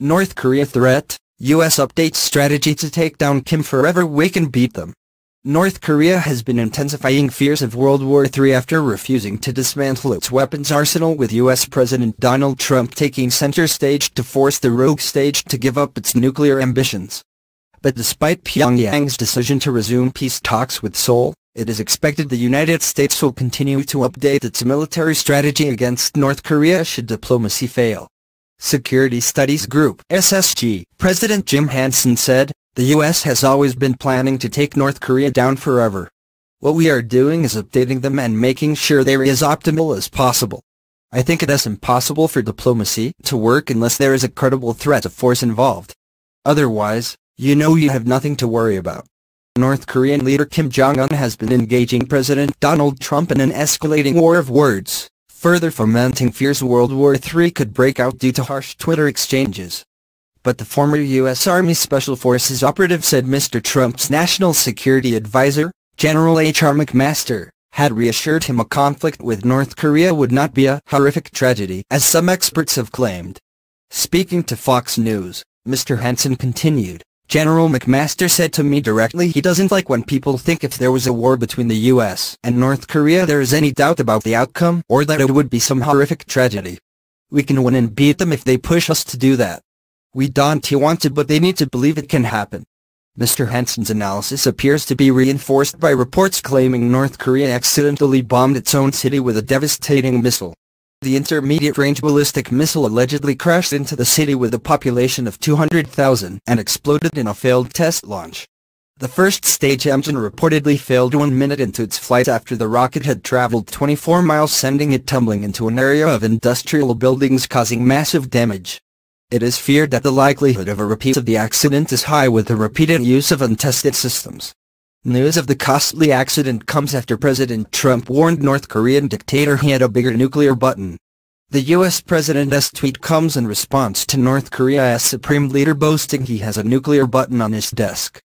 North Korea threat, U.S. updates strategy to take down Kim forever we can beat them. North Korea has been intensifying fears of World War III after refusing to dismantle its weapons arsenal with U.S. President Donald Trump taking center stage to force the rogue stage to give up its nuclear ambitions. But despite Pyongyang's decision to resume peace talks with Seoul, it is expected the United States will continue to update its military strategy against North Korea should diplomacy fail. Security Studies Group SSG President Jim Hanson said, the U.S. has always been planning to take North Korea down forever. What we are doing is updating them and making sure they're as optimal as possible. I think it is impossible for diplomacy to work unless there is a credible threat of force involved. Otherwise, you know you have nothing to worry about. North Korean leader Kim Jong-un has been engaging President Donald Trump in an escalating war of words further fomenting fears World War III could break out due to harsh Twitter exchanges. But the former U.S. Army Special Forces operative said Mr. Trump's national security advisor, General H.R. McMaster, had reassured him a conflict with North Korea would not be a horrific tragedy as some experts have claimed. Speaking to Fox News, Mr. Hanson continued, General McMaster said to me directly he doesn't like when people think if there was a war between the US and North Korea there is any doubt about the outcome or that it would be some horrific tragedy. We can win and beat them if they push us to do that. We don't want to but they need to believe it can happen. Mr. Hanson's analysis appears to be reinforced by reports claiming North Korea accidentally bombed its own city with a devastating missile. The intermediate-range ballistic missile allegedly crashed into the city with a population of 200,000 and exploded in a failed test launch. The first stage engine reportedly failed one minute into its flight after the rocket had traveled 24 miles sending it tumbling into an area of industrial buildings causing massive damage. It is feared that the likelihood of a repeat of the accident is high with the repeated use of untested systems. News of the costly accident comes after President Trump warned North Korean dictator he had a bigger nuclear button. The U.S. President's tweet comes in response to North Korea's supreme leader boasting he has a nuclear button on his desk.